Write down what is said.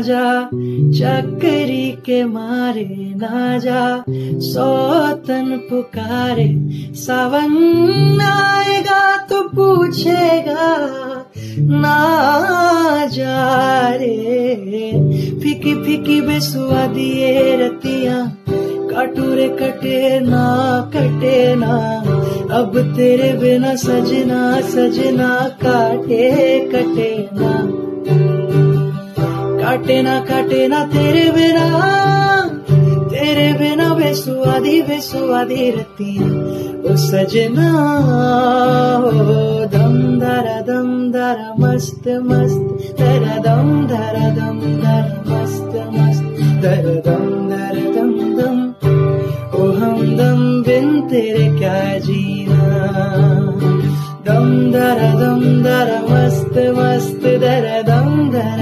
जा चक्करी के मारे ना जा सौतन पुकारे, सावन आएगा तो पूछेगा ना जा रे। फिकी फिकी बेसुआ दिए रतिया, काटूरे कटे ना कटे ना। अब तेरे बिना सजना सजना काटे, कटे ना। काटे ना काटे ना तेरे बिना तेरे बिना बेसुआदी बेसुआदी रहती ओ सजना हो दम धरा दम धरा, मस्त मस्त। धरा दम धरा दम धरा, मस्त मस्त। धरा दम धरा, दम दम। ओ हम दम बिन तेरे क्या जीना। दम धरा दम धरा, मस्त मस्त। धरा दम धरा।